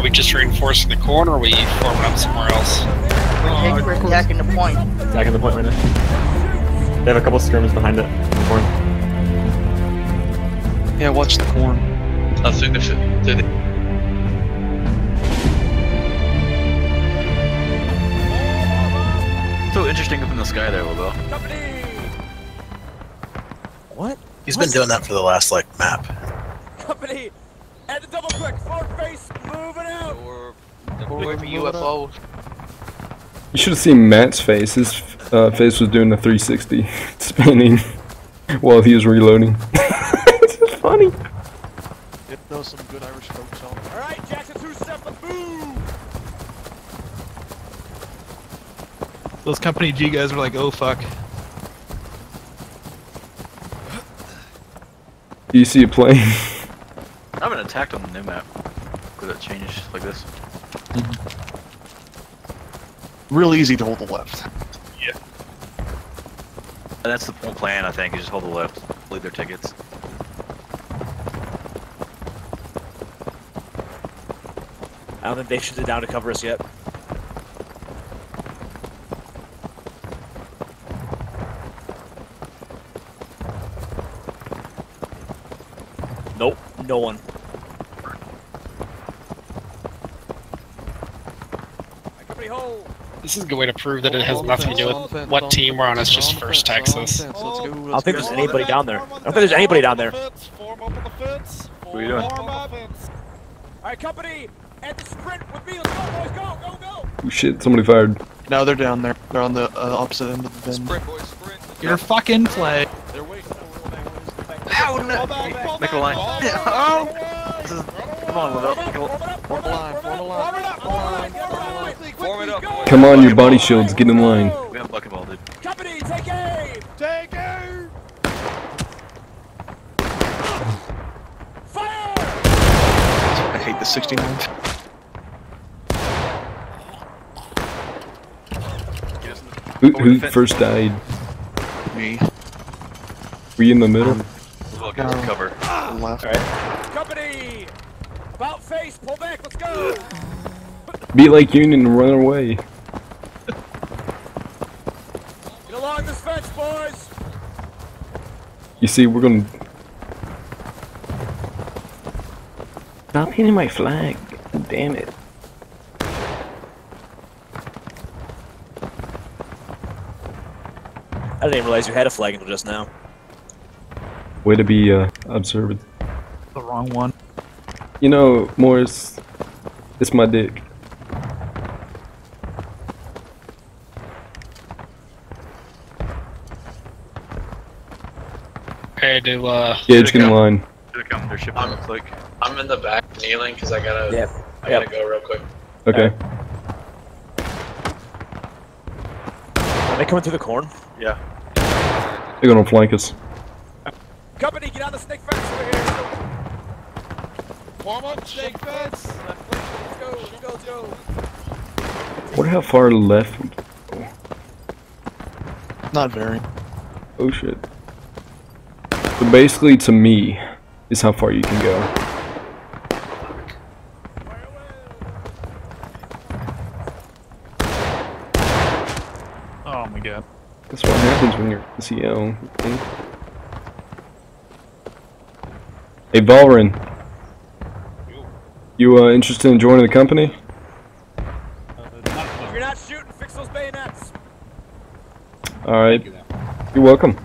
Are we just reinforcing the corner or are we forming up somewhere else? We're, taking, we're attacking uh, the point. Attacking the point right now. They have a couple skirmers behind it. Corn. Yeah, watch the corn. I think they should. Did it. So interesting up in the sky there, Wilbur. What? He's been doing that for the last like map. Company! At the double quick, forward face, moving out! Or deploy UFO. You should have seen Matt's face. His uh, face was doing the 360 spinning while he was reloading. it's just funny. Get those some good Irish folks on. Alright, Jackson, two step, the boom! Those company G guys were like, oh fuck. Do you see a plane? I attacked on the new map. Could it change like this? Mm-hmm. Real easy to hold the left. And that's the whole plan, I think, is just hold the left, leave their tickets. I don't think they should sit down to cover us yet. Nope, no one. Company hold! This is a good way to prove that it has nothing to do with what team we're on. It's just first Texas. I don't think there's anybody down there. I don't think there's anybody down there. What are you doing? Alright, company! At the sprint with me, let's go, boys, go, go, go! Oh shit, somebody fired. No, they're down there. They're on the uh, opposite end of the bend. Sprint, boys, sprint. Your fucking flag. They're waiting. Ow, no! Make a line. oh! Come on, Wilbur. Make a line. Form a line, form a line. Form it up, boys. Come on, your body shields, get in line. We have buck and ball, dude. Company, take aim! Take aim! Fire! I hate the 69. Who, who first died? Me. Were you in the middle? Um, we'll get some cover. The left. Company! About face, pull back, let's go! Be like Union and run away. Get along this fence, boys! You see, we're gonna. Stop hitting my flag. Damn it. I didn't even realize you had a flag until just now. Way to be uh, observant. The wrong one. You know, Morris, it's my dick. Okay, do uh, Gage, get in line. They're coming, they're shipping, looks like. I'm in the back kneeling because I gotta. Yep. I gotta go real quick. Okay. Are they coming through the corn? Yeah. They're gonna flank us. Company, get on the snake fence over here! Warm up, snake fence. Let's go, let's go, let's go! Wonder how far left Not very. Oh shit. So basically, to me, is how far you can go. Oh my god. That's what happens when you're a CO. Hey, Valrin. You uh, interested in joining the company? If you're not shooting, fix those bayonets! Alright. You're welcome.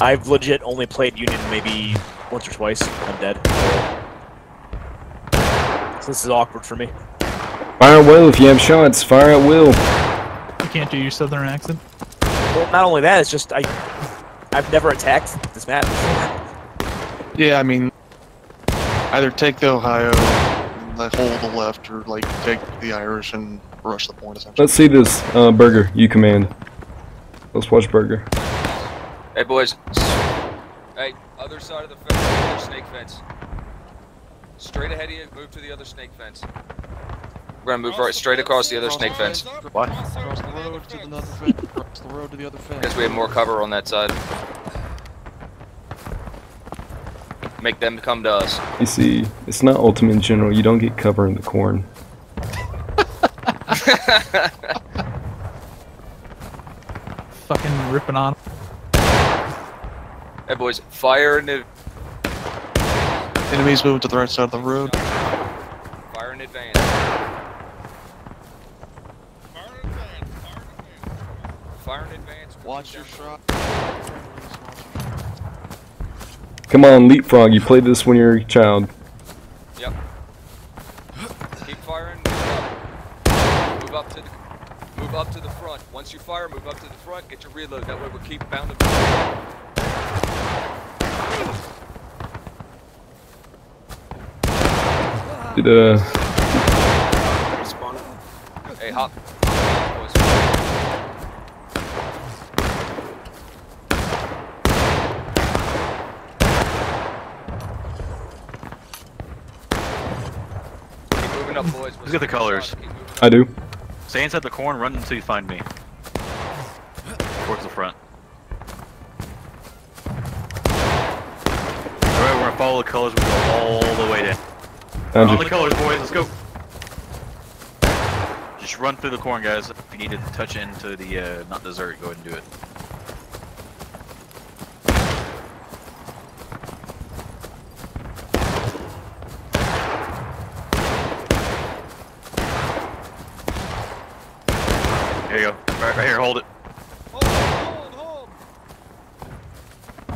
I've legit only played Union maybe once or twice. I'm dead. So this is awkward for me. Fire at will if you have shots. Fire at will. You can't do your southern accent. Well, not only that, it's just I, I've never attacked this map. Yeah, I mean, either take the Ohio, and like, hold the left, or like take the Irish and rush the point. Essentially. Let's see this. Uh, Burger, you command. Let's watch Burger. Hey, boys. Hey, other side of the fence, other snake fence. Straight ahead of you, move to the other snake fence. We're gonna move right straight across the other snake fence. What? Across the road to the other fence. Cross the road to the other fence. Because we have more cover on that side. Make them come to us. You see, it's not Ultimate General. You don't get cover in the corn. Fucking ripping on. Hey boys, fire in the Enemies moving to the right side of the road. fire in advance. Fire in advance. Watch your shot. Come on, leapfrog. You played this when you were a child. Yep. Keep firing. Move up. Move up to the move up to the front. Once you fire, move up to the front. Get your reload. That way we'll keep bounding. Did uh, Hey, hop. Boys. Keep moving up. Look at the colors. Keep moving up. I do. Stay inside the corn, run until you find me. Towards the front. Alright, we're gonna follow the colors, we're go all the way down. Found On the colors, boys, let's go! Just run through the corn, guys. If you need to touch into the, uh, not dessert, go ahead and do it. Here you go. Right, right here, hold it.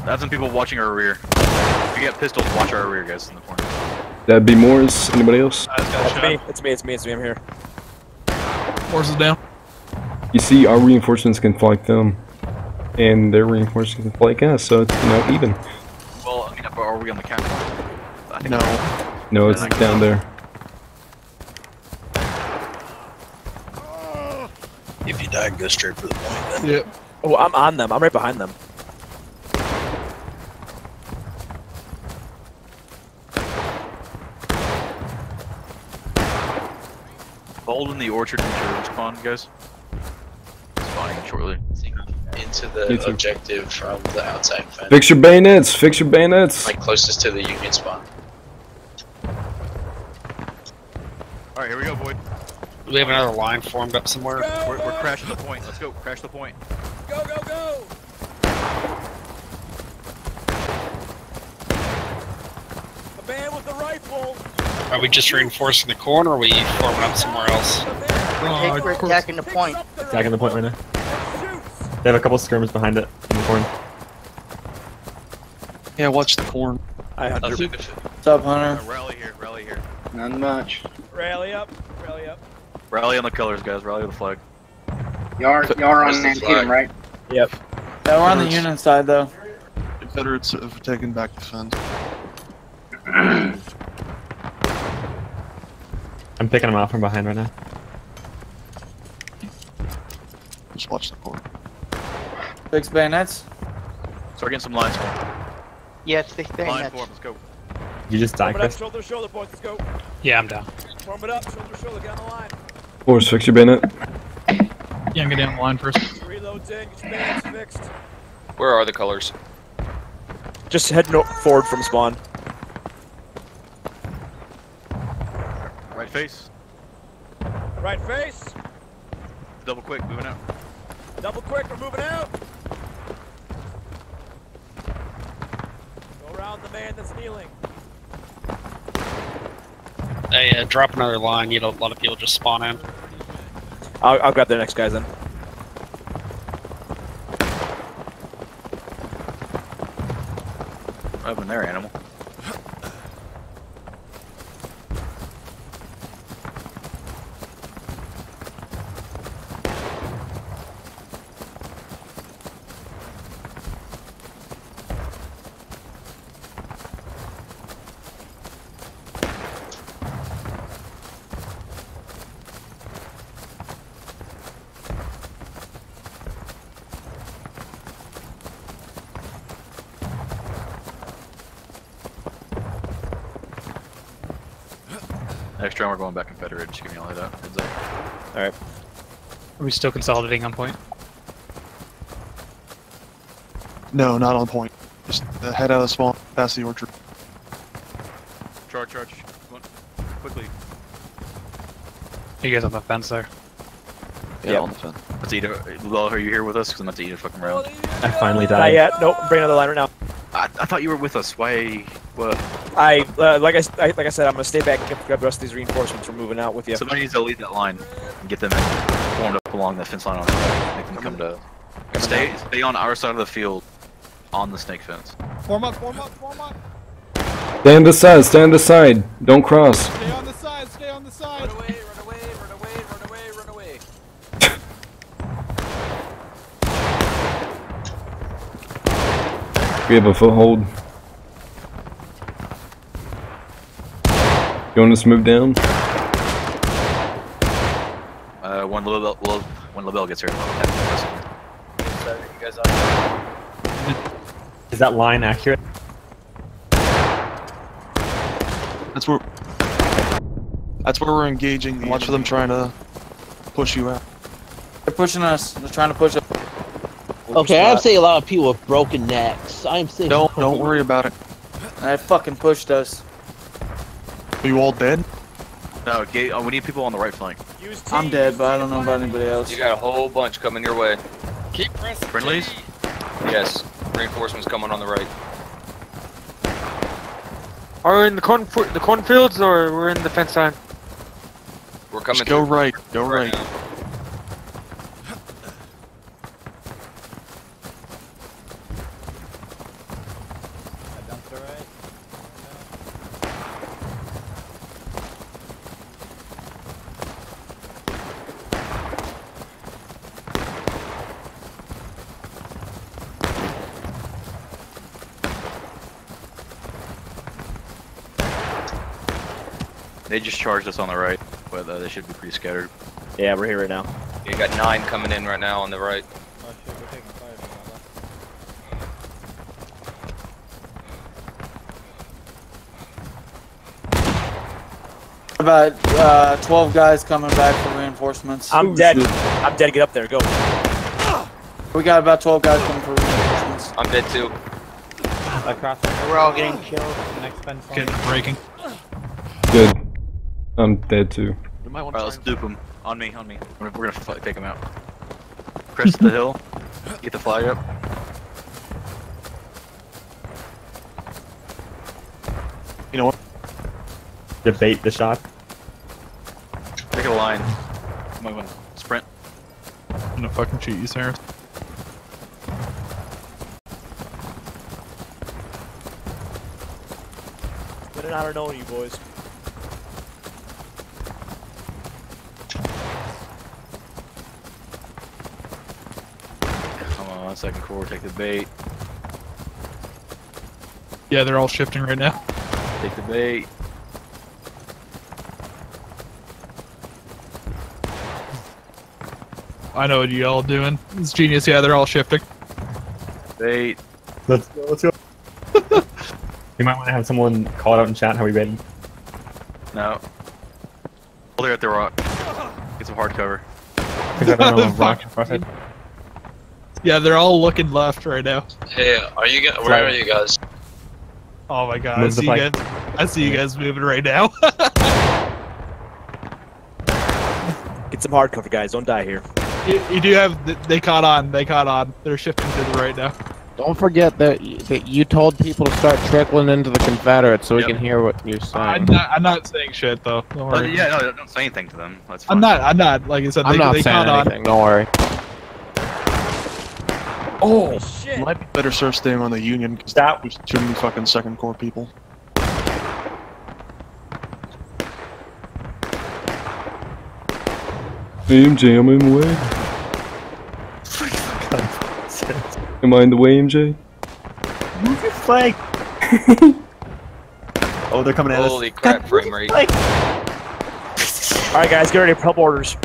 That's some people watching our rear. If you get pistols, watch our rear, guys, in the corner. That'd be Morris. Anybody else? Uh, it's me. It's me. It's me. It's me. I'm here. Horses down. You see, our reinforcements can flank them, and their reinforcements can flank us, so it's you know even. Well, I mean, are we on the catwalk? I think No. No, it's down there. If you die, go straight for the point. Then. Yep. Oh, I'm on them. I'm right behind them. Hold in the orchard until you spawn, guys. Spawning shortly. Into the objective from the outside fence. Fix your bayonets. Fix your bayonets. Like closest to the Union spawn. Alright, here we go, boy. We have another line formed up somewhere? We're, we're crashing the point. Let's go. Crash the point. Go, go, go! The man with the rifle. Are we just reinforcing the corn, or are we forming up somewhere else? We take of we're course. attacking the point. Attacking the point right now. They have a couple skirms behind it in the corn. Yeah, watch the corn. I have I'll to do the What's up, Hunter? Uh, rally here. Rally here. Not much. rally up. Rally up. Rally on the colors, guys. Rally the flag. Y'all are, y'all are on the Antietam, right? Yep. Yeah, we're on the Union side, though. Confederates have taken back the fence. I'm picking them out from behind right now. Just watch the corn. Six bayonets? Start getting some lines formed. Yeah, six Line bayonets. form. Let's go. You just died, Form it up, Chris? shoulder to shoulder, boys. Let's go. Yeah, I'm down. Form it up, shoulder shoulder. Get on the line. Morris, fix your bayonet. Yeah, get down the line first. Reloads in. Get your bayonets fixed. Where are the colors? Just head no forward from spawn. Right face. Right face. Double quick. Moving out. Double quick. We're moving out. Go around the man that's kneeling. Hey, uh, drop another line. Need a lot of people just spawn in. I'll, I'll grab the next guys then. Right in there, animal. Next round, we're going back Confederate. Just give me all head up. Heads up. Are we still consolidating on point? No, not on point. Just uh, head out of the spawn, past the orchard. charge, charge. Come on. Quickly. You guys on the fence there? Yeah, on the fence. Let's eat it. Lil, are you here with us? Because I'm about to eat a fucking round. I finally Not died. yet. Nope. Bring another line right now. I, I thought you were with us. Why? What? I uh, like I, s- I- like I said, I'm gonna stay back and grab the rest of these reinforcements. We're moving out with you. Somebody needs to lead that line and get them formed up along the fence line on the right. Make them come to. Stay, stay on our side of the field, on the snake fence. Form up, form up, form up. Stand aside, stand aside. Don't cross. Stay on the side, stay on the side. Run away, run away, run away, run away, run away. We have a foothold. You want us to move down? Uh, when Labelle, Lil, when Labelle gets here. Is that line accurate? That's where. That's where we're engaging. Watch for them trying to push you out. They're pushing us. They're trying to push us. Okay, I'm seeing a lot of people with broken necks. I'm seeing. Don't don't worry about it. They fucking pushed us. Are you all dead? No, ga- oh, we need people on the right flank. Use T, I'm dead, but I don't know about anybody else. You got a whole bunch coming your way. Keep pressing. Friendlies? T. Yes. Reinforcements coming on the right. Are we in the corn the cornfields or we're in the fence line? We're coming Just go right. Go right. now. They just charged us on the right, but uh, they should be pretty scattered. Yeah, we're here right now. You got nine coming in right now on the right. About uh, 12 guys coming back for reinforcements. I'm dead. I'm dead. Get up there. Go. We got about 12 guys coming for reinforcements. I'm dead too. Across. We're all getting killed. Next fence. Getting breaking. Good. I'm dead too. You might want Alright, to let's dupe them. On me, on me. We're, we're gonna f- take them out. Crest the hill. Get the flag up. You know what? Debate the shot. Take a line. Come on, sprint. I'm gonna fucking shoot you, Sarah. Been an honor knowing you boys. Come on, second corps, take the bait. Yeah, they're all shifting right now. Take the bait. I know what you all doing. It's genius. Yeah, they're all shifting. Bait. Let's go. Let's go. you might want to have someone call it out in chat. How we ready? No. Hold there at the rock. Get some hard cover. Because everyone rock across it. Yeah, they're all looking left right now. Hey, are you guys? Where are you guys? Oh my god, I Move the see you guys. I see you guys moving right now. Get some hard cover, guys. Don't die here. you, you do have. They caught on. They caught on. They're shifting to the right now. Don't forget that that you told people to start trickling into the Confederates so we can hear what you're I'm saying. not. I'm not saying shit though. Don't Uh, worry. yeah, no, don't say anything to them. That's fine. I'm not. I'm not. Like I said, I'm they, not they saying caught on. anything. Don't worry. Oh shit! Might be better served staying on the Union because that was too many fucking second corps people. AMJ, I'm in the way. Am I in the way, MJ? Move your flag. oh, they're coming at us. Holy crap, frame rate. All right, guys, get ready for help orders.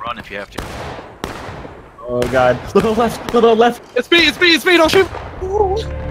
Run if you have to. Oh god. Look on the left. Look on the left. It's me. It's me. It's me. Don't shoot.